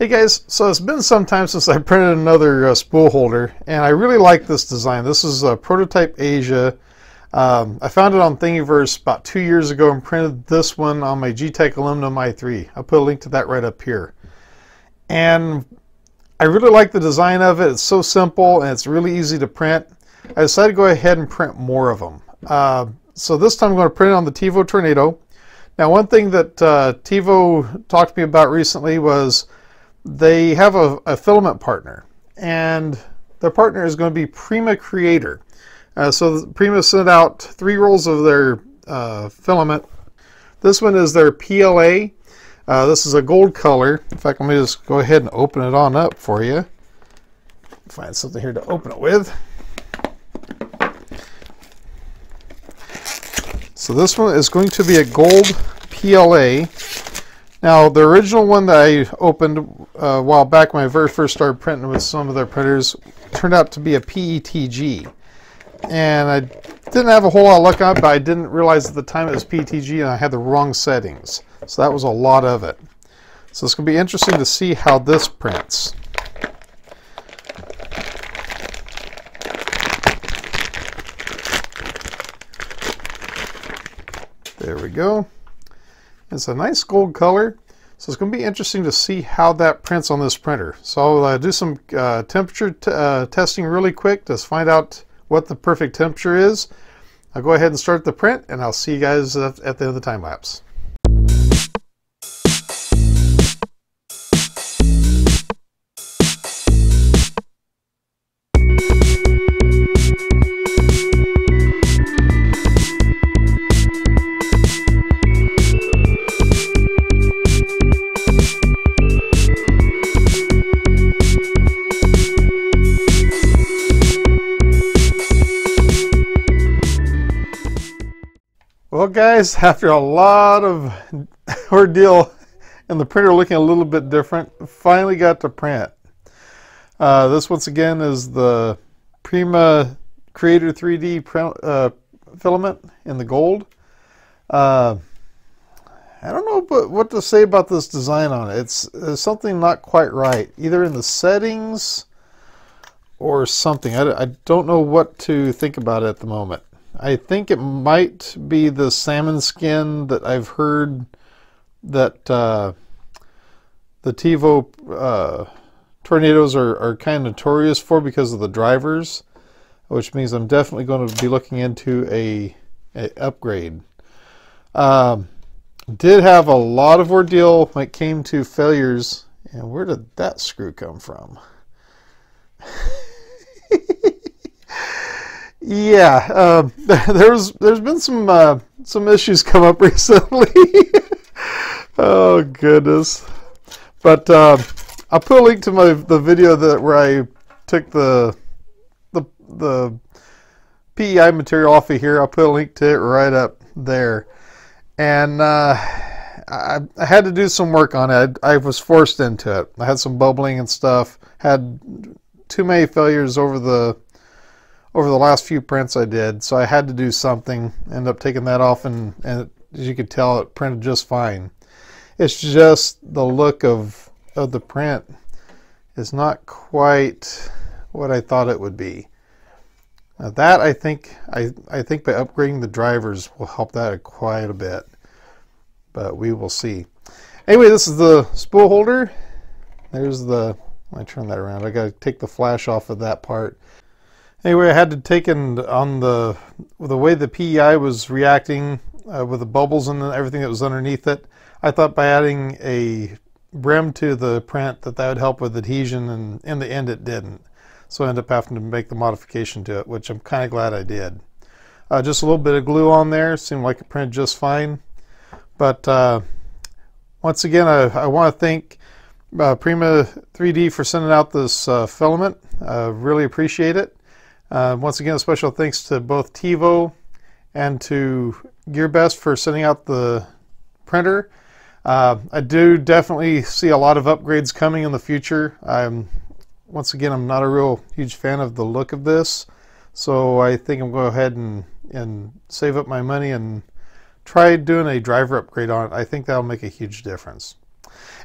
Hey guys, so it's been some time since I printed another uh, spool holder, and I really like this design. This is a Prototype Asia. Um, I found it on Thingiverse about two years ago and printed this one on my Geeetech Aluminum i3. I'll put a link to that right up here. And I really like the design of it. It's so simple and it's really easy to print. I decided to go ahead and print more of them. Uh, so this time I'm going to print it on the Tevo Tornado. Now one thing that uh, Tevo talked to me about recently was they have a, a filament partner, and their partner is going to be Prima Creator. Uh, so Prima sent out three rolls of their uh, filament. This one is their PLA. Uh, this is a gold color. In fact, let me just go ahead and open it on up for you. Find something here to open it with. So this one is going to be a gold PLA. Now, the original one that I opened uh, a while back when I very first started printing with some of their printers turned out to be a PETG. And I didn't have a whole lot of luck on it, but I didn't realize at the time it was PETG and I had the wrong settings. So that was a lot of it. So it's going to be interesting to see how this prints. There we go. It's a nice gold color. So it's going to be interesting to see how that prints on this printer. So I'll uh, do some uh, temperature uh, testing really quick to find out what the perfect temperature is. I'll go ahead and start the print and I'll see you guys at the end of the time lapse. Guys, after a lot of ordeal and the printer looking a little bit different, finally got to print. Uh, this, once again, is the Prima Creator 3D print, uh, filament in the gold. Uh, I don't know what to say about this design on it. It's, it's something not quite right, either in the settings or something. I, I don't know what to think about it at the moment. I think it might be the salmon skin that I've heard that uh, the Tevo uh, tornadoes are, are kind of notorious for because of the drivers, which means I'm definitely going to be looking into a, a upgrade. Um, did have a lot of ordeal when it came to failures. And where did that screw come from? Yeah, uh, there's there's been some uh, some issues come up recently. oh goodness! But uh, I'll put a link to my the video that where I took the the the PEI material off of here. I'll put a link to it right up there. And uh, I, I, had to do some work on it. I, I was forced into it. I had some bubbling and stuff. Had too many failures over the over the last few prints I did, so I had to do something. End up taking that off, and, and as you could tell, it printed just fine. It's just the look of of the print is not quite what I thought it would be. Now that I think I I think by upgrading the drivers will help that quite a bit, but we will see. Anyway, this is the spool holder. There's the. I turn that around. I got to take the flash off of that part. Anyway, I had to take in on the the way the PEI was reacting uh, with the bubbles and everything that was underneath it. I thought by adding a brim to the print that that would help with adhesion, and in the end it didn't. So I ended up having to make the modification to it, which I'm kind of glad I did. Uh, just a little bit of glue on there, seemed like it printed just fine. But uh, once again, I, I want to thank uh, Prima 3D for sending out this uh, filament. really appreciate it. Uh, once again, special thanks to both Tevo and to GearBest for sending out the printer. Uh, I do definitely see a lot of upgrades coming in the future. I'm once again, I'm not a real huge fan of the look of this, so I think I'm going to go ahead and, and save up my money and try doing a driver upgrade on it. I think that'll make a huge difference.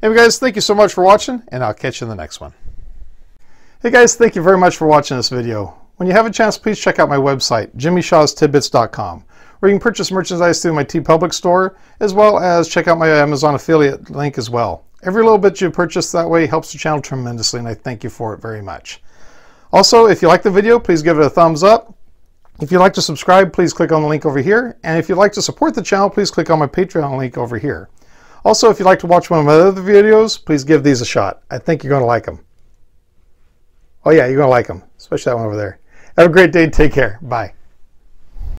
Anyway, guys, thank you so much for watching, and I'll catch you in the next one. Hey guys, thank you very much for watching this video. When you have a chance, please check out my website, jimmyshawstidbits.com, where you can purchase merchandise through my TeePublic store, as well as check out my Amazon affiliate link as well. Every little bit you purchase that way helps the channel tremendously, and I thank you for it very much. Also, if you like the video, please give it a thumbs up. If you'd like to subscribe, please click on the link over here. And if you'd like to support the channel, please click on my Patreon link over here. Also, if you'd like to watch one of my other videos, please give these a shot. I think you're going to like them. Oh yeah, you're going to like them, especially that one over there. Have a great day. Take care. Bye.